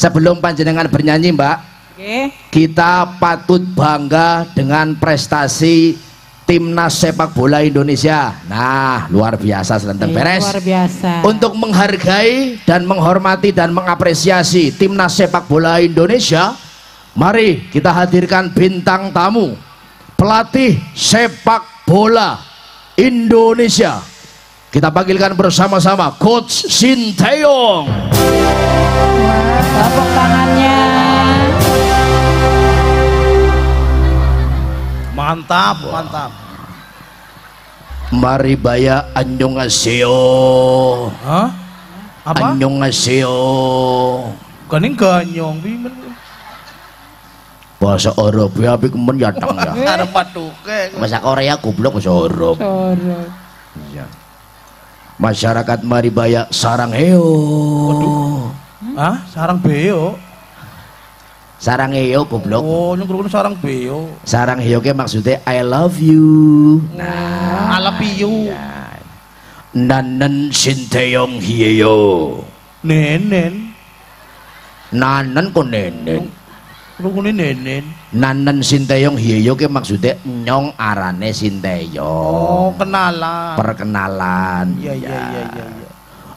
sebelum panjenengan bernyanyi mbak Oke. kita patut bangga dengan prestasi timnas sepak bola Indonesia nah luar biasa selenteng beres Luar biasa. untuk menghargai dan menghormati dan mengapresiasi timnas sepak bola Indonesia mari kita hadirkan bintang tamu pelatih sepak bola Indonesia kita panggilkan bersama-sama Coach Sinteyong Tepuk tangannya. Mantap, mantap. Mari baya annyeonghaseyo Hah? Apa? annyeonghaseyo Kaning ganyong pimen. bahasa Arab ya tapi kemen ya tang ya Arep patuke. bahasa Korea goblok bahasa Arab Sorot. Iya. Masyarakat Maribaya sarang heo Hah? Sarang beo. sarang heo goblok Oh, yang kurang sarang beo. sarang heo ke maksudnya I love you nah Ala piyu. nanen sinteyong hiyo Nenen. nanen ko nenen Rukune nenen. nanen sinteyong hiyo ke maksudnya nyong arane sinteyong Oh, kenalan. perkenalan Iya, iya, iya, iya, iya.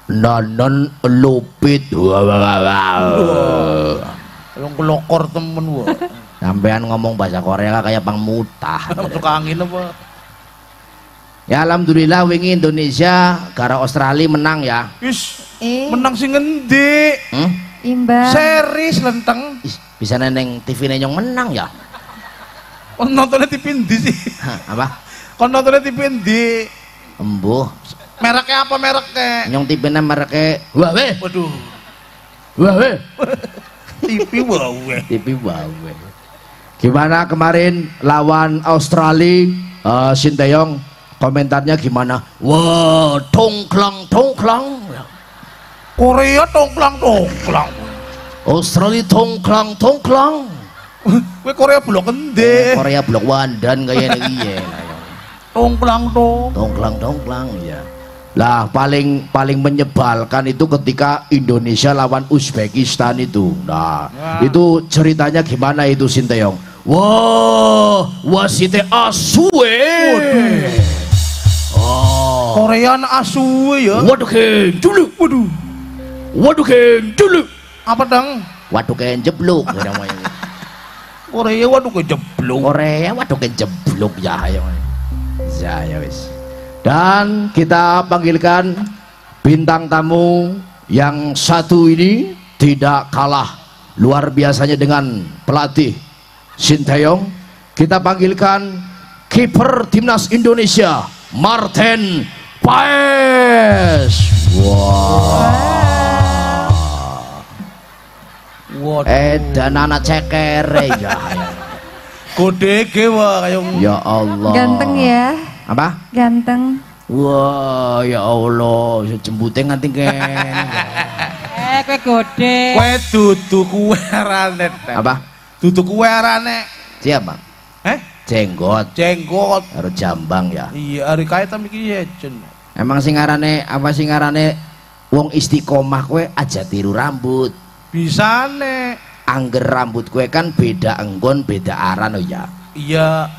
nanen lupit wah wah wah wah. Yang kelokor temen gua. sampean ngomong bahasa Korea kayak pangmutah Masuk angin apa? ya alhamdulillah wingi Indonesia gara Australia menang ya Wis, Eh, menang sing ngendi? hmm? imbang. Series lenteng. Bisa neneng TV nenyong menang ya Kon nontonnya TV ndi sih? Hah, apa Kon nontonnya TV ndi? embuh Mereknya apa mereknya? nyong TV nya mereka Huawei Waduh, Huawei TV wawe. TV Huawei gimana kemarin lawan Australia eh, Sinteyong komentarnya gimana wah tongklang tongklang Korea tongklang tongklang. Australia tongklang tongklang. Kowe Korea blok endi? Korea blok Wandan kayak ini iya Tongklang tong. tongklang tongklang ya lah paling paling menyebalkan itu ketika Indonesia lawan Uzbekistan itu. Nah itu ceritanya gimana itu Sinteyong? Wah wasite asue oh. Korea anak asuwe ya. waduh ken dulu Waduh, waduh ken dulu apa dang? waduh ken jeblok namanya Korea waduh kejeblok. Korea waduh ken jeblok ya ayo ya ya wis. Dan kita panggilkan bintang tamu yang satu ini tidak kalah luar biasanya dengan pelatih Sinteyong. Kita panggilkan kiper timnas Indonesia Martin Paes. Wah Waduh. eh dan anak cekere ya Kodege wah kayak ya Allah Ganteng ya, apa ganteng. Wah, ya Allah, jembute nganti ken. Eh, kowe gede. Kowe dudu kuwe arane. Apa? Dudu kuwe arane. Siapa? Eh? Jenggot, Jenggot. harus jambang ya. Iya, hari kaya ta mikir ya, Jen. Emang sing ngarane apa sing ngarane wong istiqomah kowe aja tiru rambut. Bisa nek. Angger rambut kowe kan beda enggon, beda aran oh ya. Iya,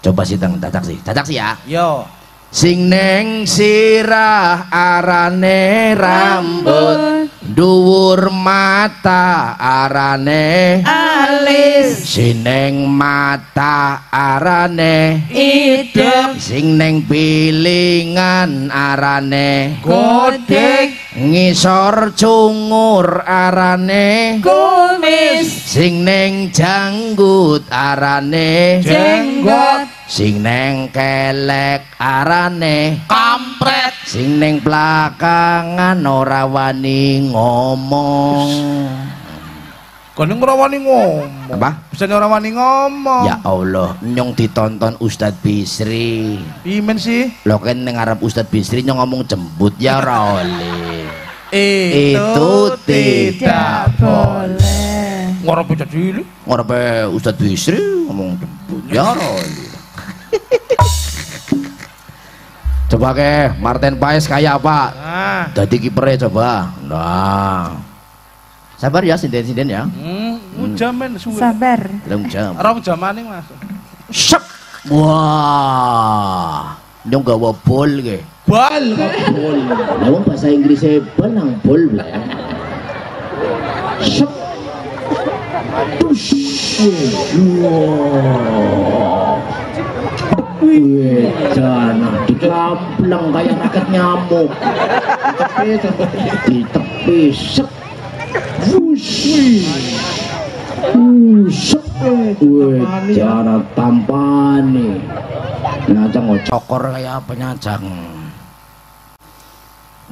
Coba sih teng cacak sih, cacak sih ya. yo. Sing neng sirah arane rambut, dhuwur mata arane. Alis, Sing neng mata arane. Idep, Sing neng pilingan arane. Godek, Ngisor cungur arane. Kumis, Sing neng janggut arane. Jenggot, Sing neng kelek arane Kampret. Sing neng belakangan ora wani ngomong Kon ora wani ngomong. Apa? Bisa ora wani ngomong. Ya Allah, nyong ditonton Ustadz Bisri Pimen sih? Lo kan ning ngarep Ustadz Bisri nyong ngomong jembut ya ora oleh Itu, tidak boleh. Bocah cilik. ngarepe Ustadz Bisri ngomong jembut ya ora oleh Coba ke Martin Paes kayak apa? Nah, Jadi kipernya coba. Nah. Sabar ya sinden-sinden ya. Hmm, suwe. Sabar. Belum jam. Rong jamaning Mas. Sep. Wah. Nyong gawa bol ke. Bol. Nawang bahasa Inggrisnya bol nang bol lah. Push. Wah. Wih, sana dicamplang kayak raket nyamuk. Ditepis, ditepis, sep. Wush. Wush. Wih, cara tampan nih. Penajang kok cokor kayak penyajang.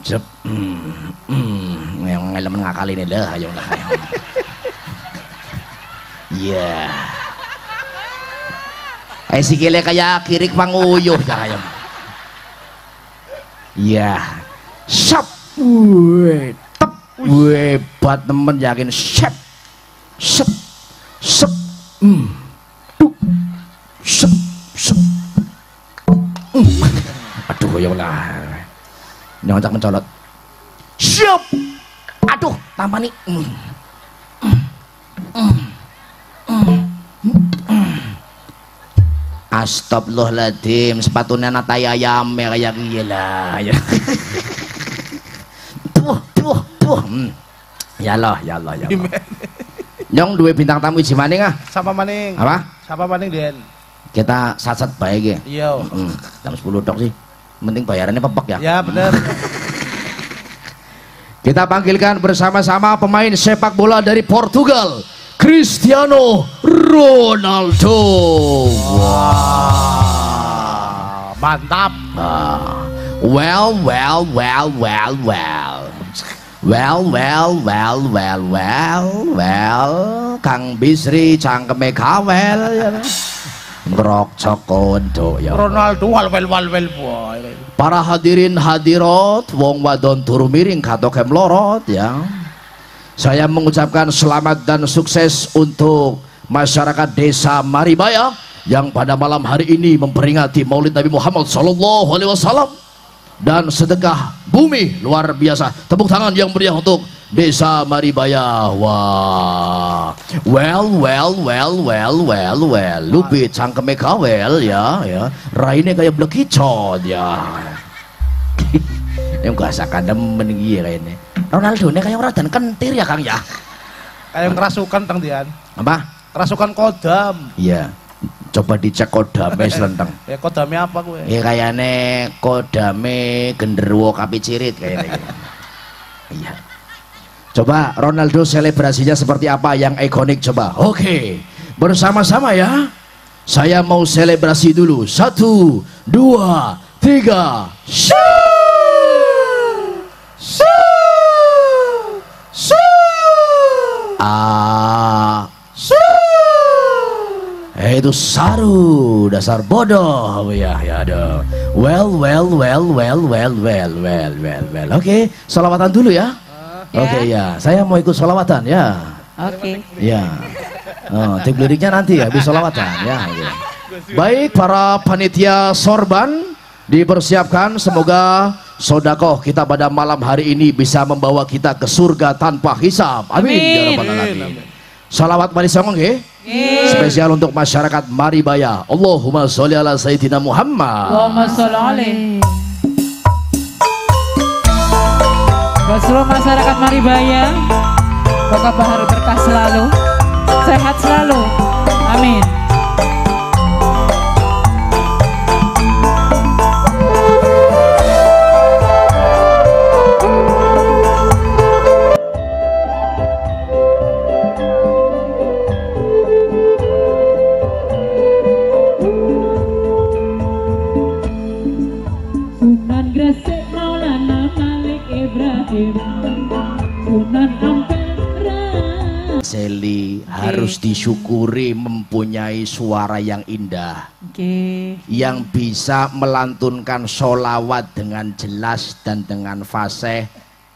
Jep. Hmm. Hmm. Yang elemen ngakali nih dah, ayolah, Yeah. Eh sikile kaya kirik panguyuh ya ayo. Iya. Sep. Tep. Hebat temen yakin sep. Sep. Sep. Hmm. Tuk. Sep. Sep. Hmm. Aduh ya lah. Nyoncak mencolot. Sep. Aduh, tampani. Hmm. Hmm. hmm. Astagfirullahaladzim sepatunya nata ayam ya kayak gila ya. tuh tuh tuh hmm. ya Allah ya Allah ya Allah nyong dua bintang tamu iji maning ah Sapa maning? apa Sapa maning Den? kita sat-sat baik ya Iya. hmm. jam 10 dok sih penting bayarannya pepek ya Ya bener. kita panggilkan bersama-sama pemain sepak bola dari Portugal Cristiano Ronaldo Ah, Mantap. Ah, well, well, well, well, well. Well, well, well, well, well, well. Kang Bisri cangkeme kawel ya. Ngrok cokondo ya. Ronaldo wal wal wel boy. Para hadirin hadirat, wong wadon turu miring katoke mlorot ya. Saya mengucapkan selamat dan sukses untuk masyarakat desa Maribaya yang pada malam hari ini memperingati Maulid Nabi Muhammad Sallallahu Alaihi Wasallam dan sedekah bumi luar biasa. Tepuk tangan yang meriah untuk desa Maribaya. Wah, well, well, well, well, well, well. Lubit cangkeme kawel ya, ya. Raine kayak blekicot ya. Yang gak asakan demen iya kayaknya. Ronaldo ini kayak orang dan kentir ya Kang ya. Kayak kerasukan tang Dian. Apa? Kerasukan kodam. Iya. Coba dicek kodame selentang. Ya kodamnya apa gue? Ya kayaknya kodame genderuwo kapi cirit kayaknya. Iya. Coba Ronaldo selebrasinya seperti apa yang ikonik coba. Oke. Bersama-sama ya. Saya mau selebrasi dulu. Satu, dua, tiga. Shoo! Shoo! Shoo! Ah. Eh, itu saru dasar bodoh. Ya ya ada well well well well well well well well well. Oke solawatan dulu ya. Oke ya. Saya mau ikut solawatan ya. Oke. ya. Oh, tip liriknya nanti ya habis solawatan ya. Oke. baik para panitia sorban dipersiapkan. Semoga sodakoh kita pada malam hari ini bisa membawa kita ke surga tanpa hisab. Amin, ya Amin. Salawat mari songong nggih spesial untuk masyarakat Maribaya Allahumma sholli ala Sayyidina Muhammad Allahumma sholli alaihi. Seluruh masyarakat Maribaya, semoga bahar berkah selalu, sehat selalu. Amin. Harus disyukuri mempunyai suara yang indah. Oke. Yang bisa melantunkan solawat dengan jelas dan dengan fasih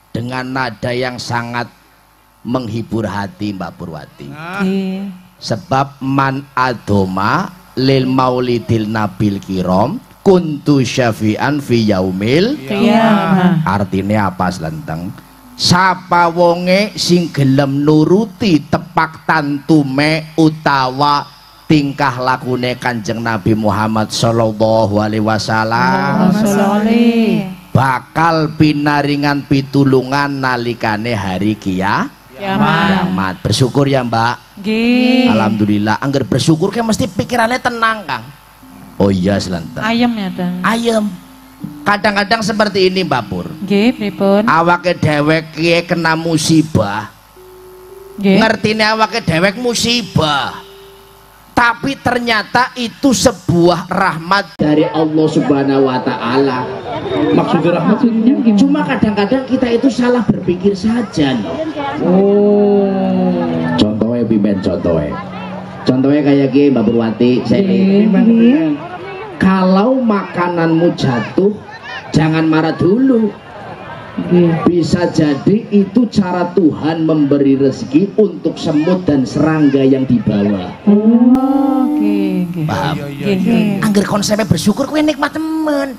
dengan nada yang sangat menghibur hati Mbak Purwati. Oke. Sebab man adoma lil maulidil nabil kirom kuntu syafi'an fi yaumil artinya apa selenteng sapa wonge sing gelem nuruti tepak tantume utawa tingkah lakune Kanjeng Nabi Muhammad sallallahu alaihi wasallam. Bakal pinaringan pitulungan nalikane hari kia Kiamat. bersyukur ya mbak. Nggih. Alhamdulillah. Angger bersyukur kan mesti pikirannya tenang Kang. Oh iya selantar Ayam ya, Dan. ayam kadang-kadang seperti ini Mbak Pur Nggih, pripun? awake dewek kiye kena musibah Nggih. ngertine awake dewek musibah tapi ternyata itu sebuah rahmat dari Allah Subhanahu wa taala. Maksudnya rahmat gimana? Cuma kadang-kadang kita itu salah berpikir saja. Oh. Contohnya pimen contohnya. Contohnya kayak gini Mbak Purwati, saya kalau makananmu jatuh jangan marah dulu. Nggih. Bisa jadi itu cara Tuhan memberi rezeki untuk semut dan serangga yang dibawa. Oh, nggih. Paham? Iya, iya, iya. Angger konsepnya bersyukur kue nikmat temen.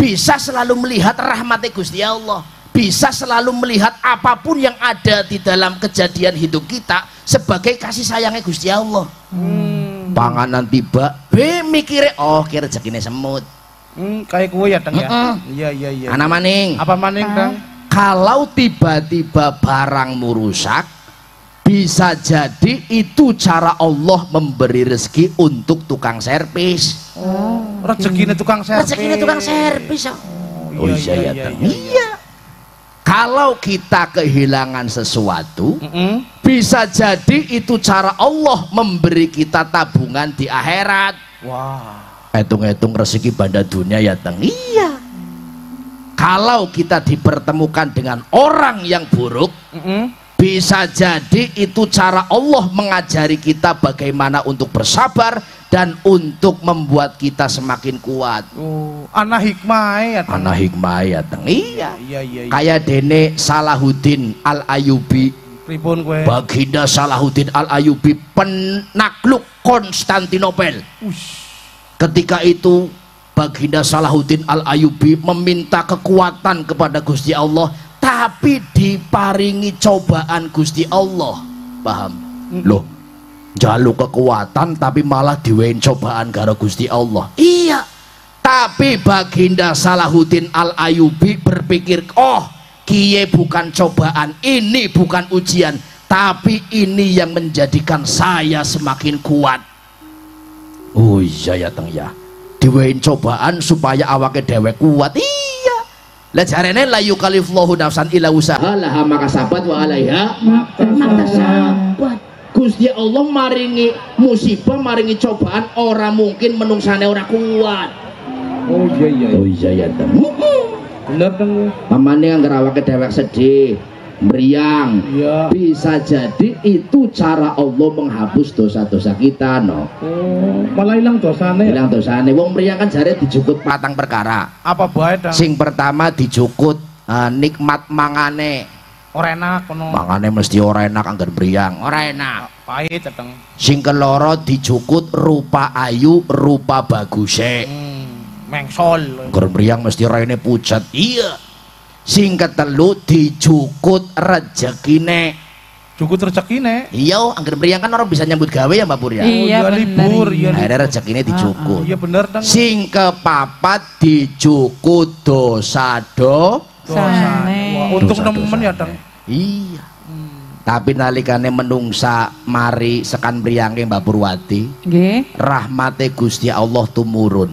Bisa selalu melihat rahmatnya Gusti Allah. Bisa selalu melihat apa pun yang ada di dalam kejadian hidup kita sebagai kasih sayangnya Gusti Allah. Hmm. Panganan tiba, be mikirnya oh kira rezekinya semut. Hmm, kayak kue ya, Dang ya? Iya, iya, iya. Anak maning. Apa maning, Dang? Kalau tiba-tiba barangmu rusak, bisa jadi itu cara Allah memberi rezeki untuk tukang servis. Oh, rezekinya tukang servis. Rezekinya tukang servis. oh. Oh, Oh iya, iya, iya, iya, Tang. iya, Iya. Kalau kita kehilangan sesuatu, Mm-mm. bisa jadi itu cara Allah memberi kita tabungan di akhirat. Wah. Hitung-hitung rezeki banda dunia ya Tang. Iya. Kalau kita dipertemukan dengan orang yang buruk, Mm-mm. bisa jadi itu cara Allah mengajari kita bagaimana untuk bersabar dan untuk membuat kita semakin kuat. Oh, anak hikmah ya. Anak hikmah ya Tang. Iya. Iya, iya, iya. kayak dene Salahuddin Al Ayubi Pripun kue? Baginda Salahuddin Al Ayubi penakluk Konstantinopel Ush. Ketika itu Baginda Salahuddin Al Ayubi meminta kekuatan kepada Gusti Allah tapi diparingi cobaan Gusti Allah. Paham? Loh jaluk kekuatan tapi malah diwein cobaan karo Gusti Allah. Iya tapi Baginda Salahuddin Al Ayubi berpikir oh kiye bukan cobaan ini bukan ujian tapi ini yang menjadikan saya semakin kuat oh iya ya teng ya. Diwein cobaan supaya awake dewek kuat. Iya. Lah jarene la yukalifullahu nafsan illa usaha laha maka sabat wa alaiha maka sabat. Gusti Allah maringi musibah maringi cobaan orang mungkin menungsane ora kuat. Oh iya iya. oh iya ya teng. Bener dong. pamane anggere awake dewek sedih meriang. Iya. bisa jadi itu cara Allah menghapus dosa-dosa kita no. Oh, malah hilang dosane. bilang dosane. Wong meriang kan jare dijukut patang perkara. Apa bae sing pertama dijukut eh, nikmat mangane. Ora enak kono. mangane mesti ora enak anggar meriang. Ora enak. Pahit dong. sing keloro dijukut rupa ayu rupa baguse. Hmm, mengsol. anggar meriang mesti raine pucat. Iya sing ketelu dijukut rezekine Cukup rezekine. iya anggar meriang kan orang bisa nyambut gawe ya mbak Pur ya Iya, Oh, libur, iya. iya. akhirnya rezekine dijukut Iya bener dong. sing kepapat dijukut dosa do. Wah, untuk nemen ya dong. iya tapi nalikane menungsa mari sekan priyange Mbak Purwati Nggih, rahmate Gusti Allah tumurun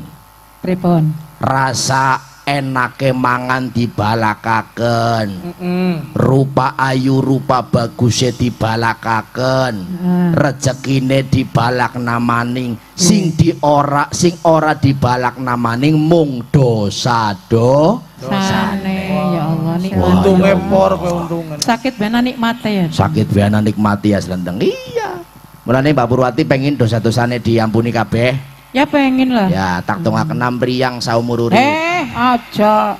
pripun? rasa enake mangan dibalakaken Mm-mm. rupa ayu rupa bagusnya dibalakaken Ah. rezekine dibalak namaning sing di ora sing ora dibalak namaning mung dosa do Sane, ya Allah nikmat. Wah, Untung ya empor kowe untungan. Sakit benar nikmate ya. sakit biana nikmati ya selendeng iya mulane Mbak Purwati pengen dosa-dosane diampuni kabeh Ya pengen lah. ya tak tongaken mriyang saumur urip Eh, aja.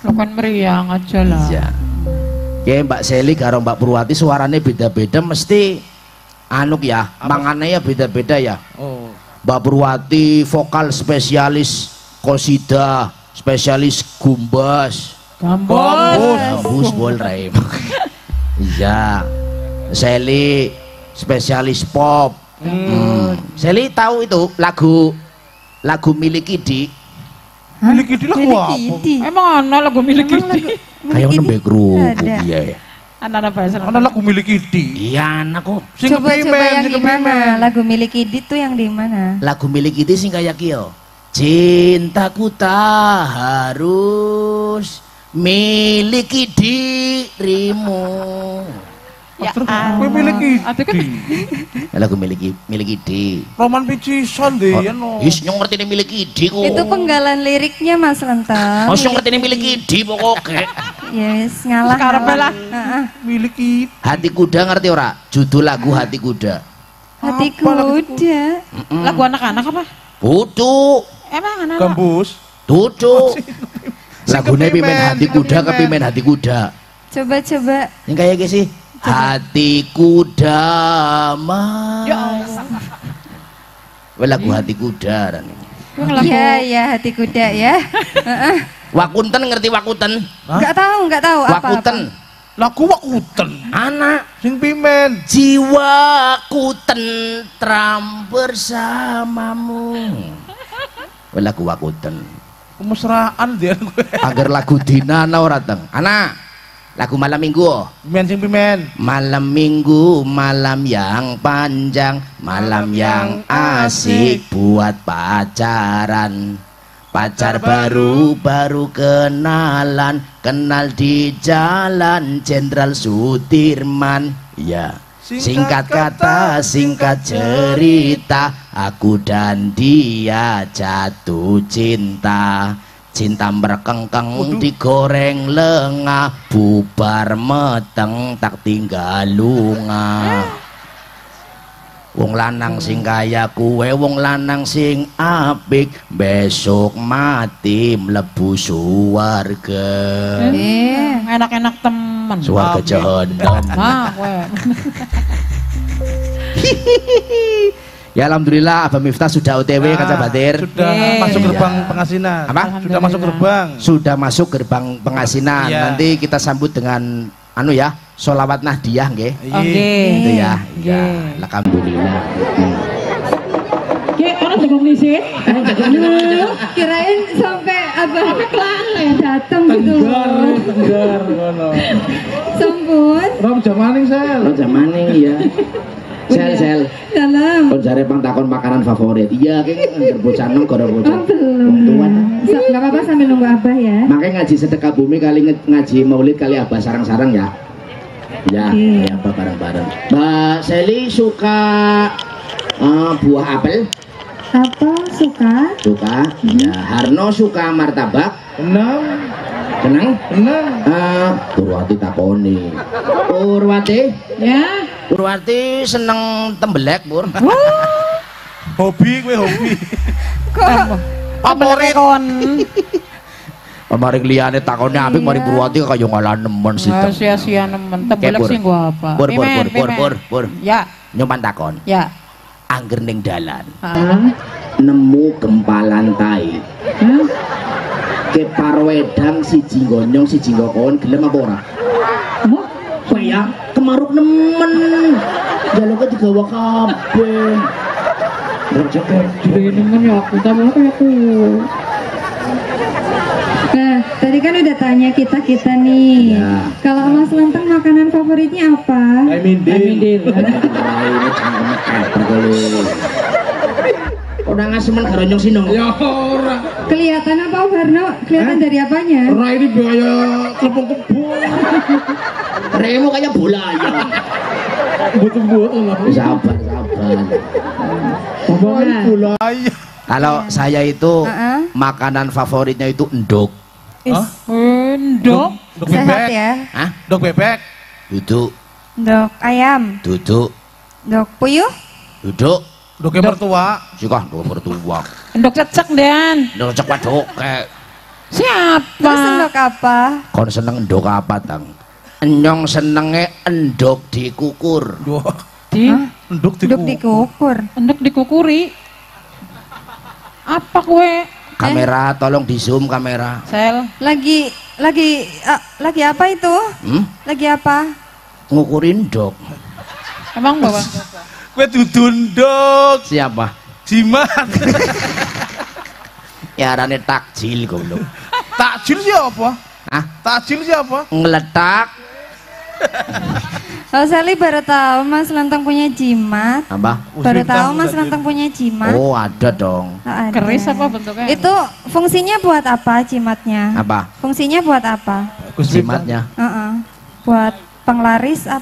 Lo kan meriang aja lah. Iya. Oke Mbak Seli karo Mbak Purwati suaranya beda-beda mesti anu ya, mangannya ya beda-beda ya. Oh. Mbak Purwati vokal spesialis kosida, spesialis gumbas. Gambus. Gambus bol rem. Iya. Sally spesialis pop. Hmm. Sally tahu itu lagu lagu milik Idi Miliki di lagu Milik apa? Idi. Emang ana lagu milik lagu- kayak milik nembe Idi grup ada. iya ya. Anak-anak bahasa. Ana lagu miliki di. Iya anakku. Sing Coba coba yang. Lagu milik Idi tuh yang di mana? Lagu milik Idi sing kayak kio. Cintaku tak harus miliki dirimu. Ya, Kowe miliki Aduh kan. di. Lagu milik milik Idi. Roman picisan deh ya no. Is nyong ngerti milik Idi kok. Itu penggalan liriknya Mas Lentang. Oh, nyong ngerti milik Idi pokoknya. Ya wis ngalah. Karepe lah. Heeh. Miliki Hati kuda ngerti ora? Judul lagu Hati Kuda. Hati kuda. Lagu anak-anak apa? Butuh, Emang anak-anak. gambus. duduk. Lagunya kepimen, pimen hati kuda kepimen. kepimen hati kuda. Coba coba. Yang kayak gini sih. Hati kuda mah. Ya Allah. Lagu hati kuda. Iya ya hati kuda ya. Heeh. Wakunten ngerti wakunten? Enggak tahu, enggak tahu apa. Wakunten. Lagu wakuten. Anak Sing pimen. jiwaku tentram bersamamu. Lagu wakunten. Kemesraan dia gue. Agar lagu Dina ana ora teng. Anak. Lagu malam minggu. oh. Pimen sing pimen. Malam minggu, malam yang panjang, malam yang asik buat pacaran. Pacar baru, baru kenalan, kenal di jalan Jenderal Sudirman. Ya, singkat kata, singkat cerita, aku dan dia jatuh cinta. Cinta merkengkeng digoreng lengah Bubar meteng tak tinggal lunga Wong lanang sing kaya kuwe Wong lanang sing apik Besok mati mlebu suwarga Eh, enak-enak temen. Suwarga Amin. jahanam Mah, kowe. Ya Alhamdulillah Abah Miftah sudah OTW kaca batir Sudah Yeay. masuk gerbang Iya. pengasinan. Apa? Sudah masuk gerbang. Sudah masuk gerbang pengasinan Iya. Nanti kita sambut dengan Anu ya Solawat Nahdiah nggih Oke. Itu ya Oke. Ya Alhamdulillah Ki, orang jagung lisit. kirain sampai apa? Datang gitu. Tenggar ngono. Sambut Rom jamaning sel. Roja maning ya. Sel sel. dalam. Kon jare pang takon makanan favorit. Iya, kayak ngger bocah nang gara bocah. Oh, belum. Wong tua. So, nggak apa-apa sambil nunggu abah ya. Makanya ngaji sedekah bumi kali ngaji maulid kali abah sarang-sarang ya. Ya, Oke. ya apa bareng-bareng. Mbak Seli suka eh, buah apel? Apa suka? Suka. Ya, Harno suka martabak. Enam. Seneng? Enam. Eh, Purwati takoni. Purwati? Ya. Purwati seneng tembelek, Pur. Hobi gue hobi. Kok Favorit. Kon. Kemarin liyane takone apik mari Purwati kaya ngalah nemen sih. Nah, sia-sia nemen. Tebelek Pur. sih gua apa. Pur, pur, pur, pur, pur, pur. Ya, Nyoman takon. ya. Angger ning dalan. Ah. nemu gempalan tai. Hah? Kepar wedang siji gonyong siji ngokon gelem apa ora? Hah? Kaya kemaruk nemen. Jaloke digawa kabeh. Rezeki Jadi nemen ya aku, aku ya aku. Nah, tadi kan udah tanya kita-kita nih. Ya. Kalau Mas Lenteng makanan favoritnya apa? Mindil. ini cangkem keper kali. Ora ngasemen karo nyong sinong. Ya ora. Kelihatan apa Om Harno? Kelihatan dari apanya? Ora ini biaya telepon kebun. Remo kayak bola ya. Butuh lah. Sabar, sabar. Nah, Bulaya. Kalau saya itu Heeh. makanan favoritnya itu endok. Endok. Dok sehat bebek. ya. Hah? Dok bebek. Duduk, Dok ayam, duduk, dok puyuh, duduk. Dok mertua. Sikah dua mertua. Endok cecek, Dan. Ndok cek wedok kayak Siapa? terus dok apa? kon seneng endok apa tang? Enyong senenge endok dikukur. Di Dok di Dok dikukur. endok dikukuri. Apa kue? Kamera tolong di zoom kamera. Sel. Lagi lagi eh, lagi apa itu? Hmm? Lagi apa? Ngukurin dok. Emang bawa? Kowe dudunduk Siapa? jimat. Ya arane takjil goblok. Takjil sih apa? Ah, Takjil sih apa? ngeletak Oh Sally baru tahu Mas Lenteng punya jimat. apa? Baru tahu Mas Lenteng punya jimat. Oh, ada dong. Oh, ada. Keris apa bentuknya? Itu fungsinya buat apa jimatnya? Apa? Fungsinya buat apa? Jimatnya. Heeh. Buat penglaris apa?